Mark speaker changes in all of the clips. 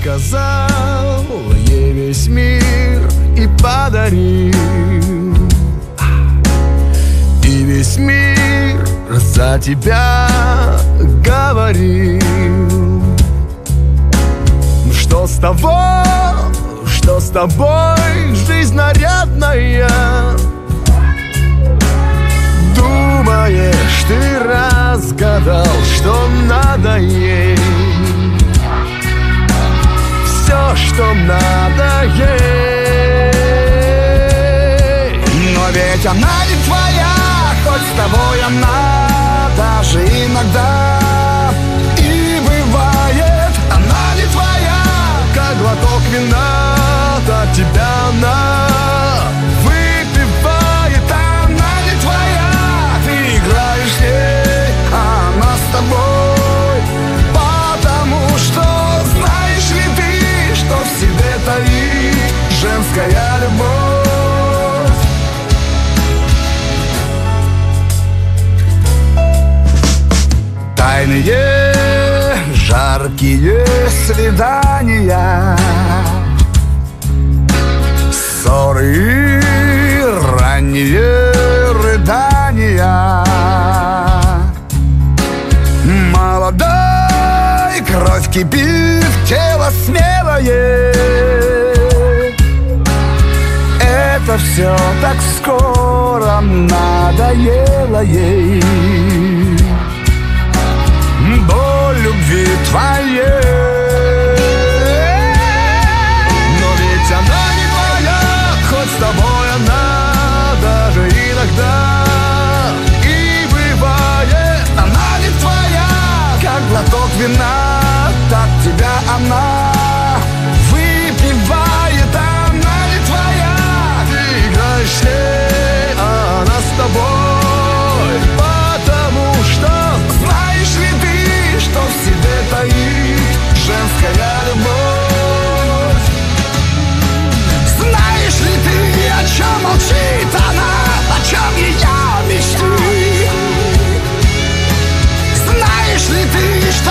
Speaker 1: показал ей весь мир и подарил. И весь мир за тебя говорил. Что с того, что с тобой жизнь нарядная Что надо ей. Но ведь она не твоя, жаркие свидания. Ссоры ранние рыдания. Молодой кровь кипит, тело смелое. Это все так скоро надоело ей твоей. Но ведь она не твоя, хоть с тобой она даже иногда И бывает, она не твоя, как глоток вина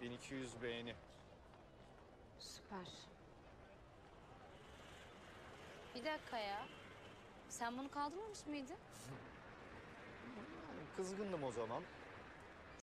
Speaker 2: 1200 beğeni.
Speaker 3: Süper. Bir dakika ya. Sen bunu kaldırmamış mıydın?
Speaker 2: Kızgındım o zaman.